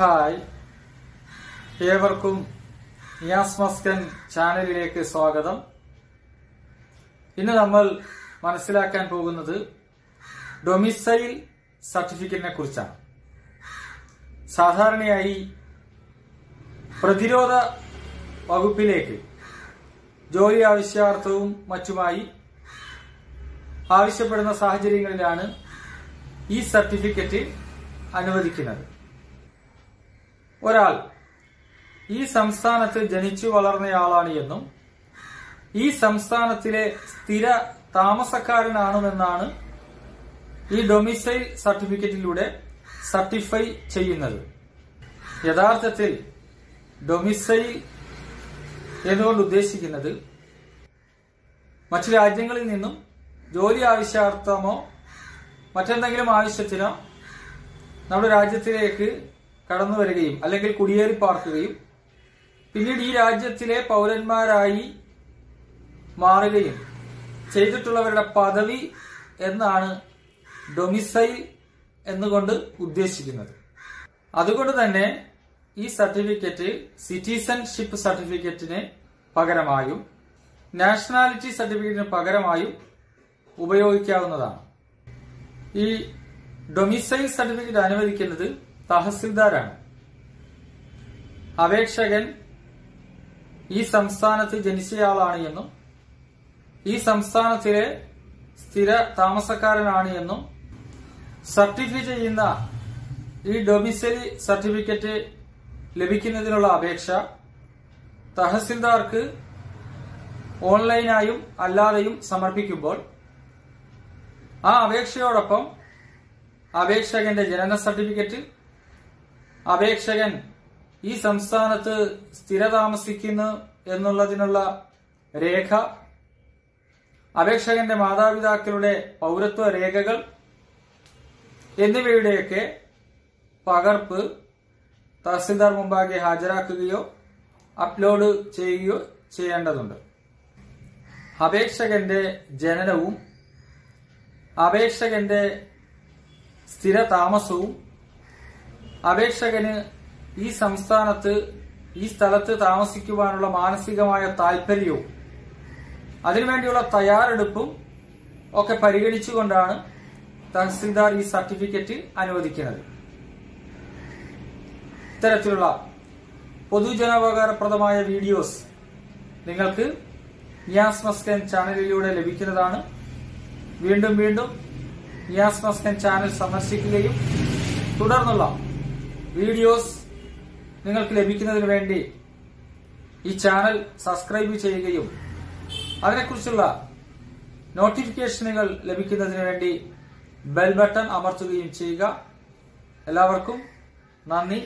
Hi. ഏവർക്കും നിയാസ് മസ്കൻ ചാനലിലേക്ക് സ്വാഗതം. ഇന്ന് നമ്മൾ മനസ്സിലാക്കാൻ പോകുന്നത് ഡൊമിസൈൽ സർട്ടിഫിക്കറ്റിനെ കുറിച്ചാണ്. സാധാരണയായി പ്രതിരോധ വകുപ്പിലേക്ക് ജോലി ആവശ്യാർത്ഥവും മറ്റുമായി ആവശ്യപ്പെടുന്ന സാഹചര്യങ്ങളിലാണ് ഈ സർട്ടിഫിക്കറ്റ് അനുവദിക്കുന്നത്. ഒരാൾ ഈ സംസ്ഥാനത്ത് ജനിച്ചു വളർന്നയാളാണ് എന്നും ഈ സംസ്ഥാനത്തിലെ സ്ഥിര താമസക്കാരനാണെന്നാണ് ഈ ഡൊമിസൈൽ സർട്ടിഫിക്കറ്റിലൂടെ സർട്ടിഫൈ ചെയ്യുന്നത്. യഥാർത്ഥത്തിൽ ഡൊമിസൈൽ എന്നുകൊണ്ട് ഉദ്ദേശിക്കുന്നത് മറ്റു രാജ്യങ്ങളിൽ നിന്നും ജോലി ആവശ്യാർത്ഥമോ മറ്റെന്തെങ്കിലും ആവശ്യത്തിനോ നമ്മുടെ രാജ്യത്തിലേക്ക് കടന്നു വരികയും അല്ലെങ്കിൽ കുടിയേറി പാർക്കുകയും പിന്നീട് ഈ രാജ്യത്തിലെ പൗരന്മാരായി മാറുകയും ചെയ്തിട്ടുള്ളവരുടെ പദവി എന്നാണ് ഡൊമിസൈൽ എന്നുകൊണ്ട് ഉദ്ദേശിക്കുന്നത്. അതുകൊണ്ട് തന്നെ ഈ സർട്ടിഫിക്കറ്റ് സിറ്റിസൺഷിപ്പ് സർട്ടിഫിക്കറ്റിന് പകരമായും നാഷണാലിറ്റി സർട്ടിഫിക്കറ്റിന് പകരമായും ഉപയോഗിക്കാവുന്നതാണ്. ഈ ഡൊമിസൈൽ സർട്ടിഫിക്കറ്റ് അനുവദിക്കുന്നത് തഹസിൽദാരാണ്. അപേക്ഷകൻ ഈ സംസ്ഥാനത്ത് ജനിച്ചയാളാണ് എന്നും ഈ സംസ്ഥാനത്തിലെ സ്ഥിര താമസക്കാരനാണ് എന്നും സർട്ടിഫൈ ചെയ്യുന്ന ഈ ഡൊമിസൈൽ സർട്ടിഫിക്കറ്റ് ലഭിക്കുന്നതിനുള്ള അപേക്ഷ തഹസിൽദാർക്ക് ഓൺലൈനായും അല്ലാതെയും സമർപ്പിക്കുമ്പോൾ ആ അപേക്ഷയോടൊപ്പം അപേക്ഷകന്റെ ജനന സർട്ടിഫിക്കറ്റ് അപേക്ഷകൻ ഈ സംസ്ഥാനത്ത് സ്ഥിരതാമസിക്കുന്നു എന്നുള്ളതിനുള്ള രേഖ അപേക്ഷകന്റെ മാതാപിതാക്കളുടെ പൗരത്വ രേഖകൾ എന്നിവയുടെയൊക്കെ പകർപ്പ് തഹസിൽദാർ മുമ്പാകെ ഹാജരാക്കുകയോ അപ്ലോഡ് ചെയ്യുകയോ ചെയ്യേണ്ടതുണ്ട്. അപേക്ഷകന്റെ ജനനവും അപേക്ഷകന്റെ സ്ഥിര താമസവും അപേക്ഷകന് ഈ സംസ്ഥാനത്ത് ഈ സ്ഥലത്ത് താമസിക്കുവാനുള്ള മാനസികമായ താല്പര്യവും അതിനുവേണ്ടിയുള്ള തയ്യാറെടുപ്പും ഒക്കെ പരിഗണിച്ചുകൊണ്ടാണ് തഹസിൽദാർ ഈ സർട്ടിഫിക്കറ്റ് അനുവദിക്കുന്നത്. ഇത്തരത്തിലുള്ള പൊതുജനോപകാരപ്രദമായ വീഡിയോസ് നിങ്ങൾക്ക് നിയാസ് മസ്കൻ ചാനലിലൂടെ ലഭിക്കുന്നതാണ്. വീണ്ടും വീണ്ടും നിയാസ് മസ്കൻ ചാനൽ സന്ദർശിക്കുകയും തുടർന്നുള്ള വീഡിയോസ് നിങ്ങൾക്ക് ലഭിക്കുന്നതിന് വേണ്ടി ഈ ചാനൽ സബ്സ്ക്രൈബ് ചെയ്യുകയും അതിനെക്കുറിച്ചുള്ള നോട്ടിഫിക്കേഷനുകൾ ലഭിക്കുന്നതിന് വേണ്ടി ബെൽ ബട്ടൺ അമർത്തുകയും ചെയ്യുക. എല്ലാവർക്കും നന്ദി.